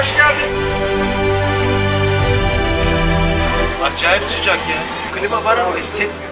Hoş geldin. Acayip sıcak ya. Klima var ama hissetmiyorum.